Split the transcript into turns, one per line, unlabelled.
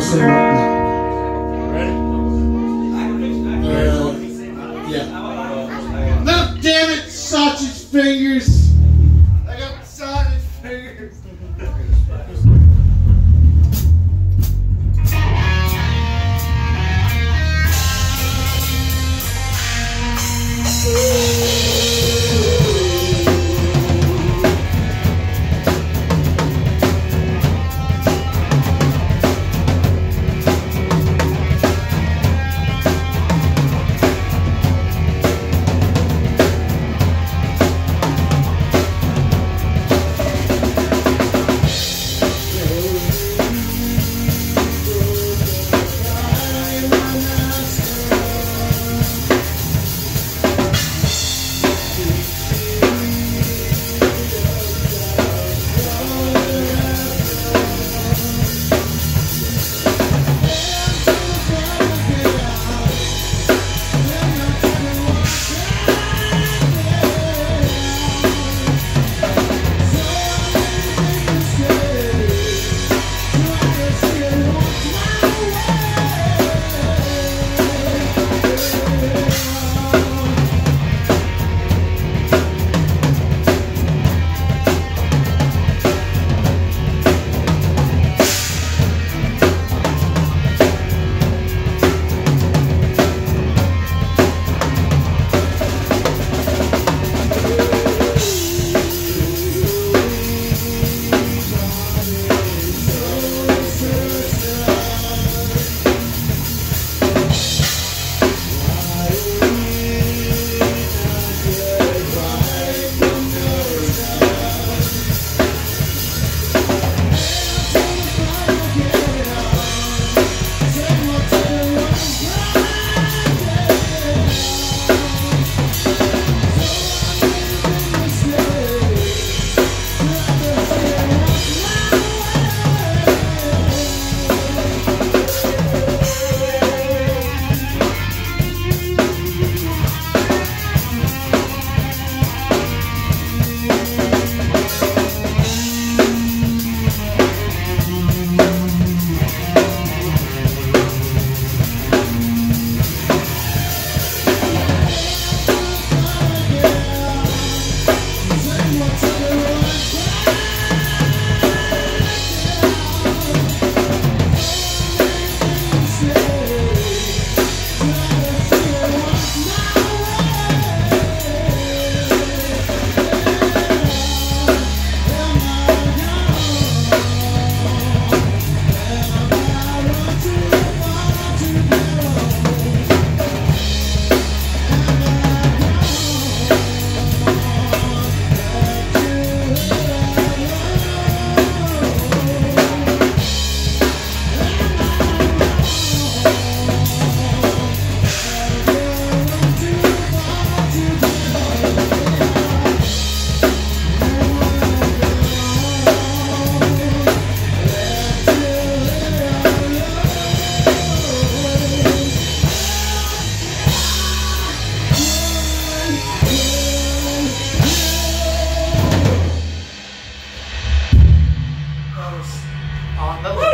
say right now.
Ready?
Uh, yeah. No, damn it, sausage fingers. I got sausage fingers. Ooh. on the left.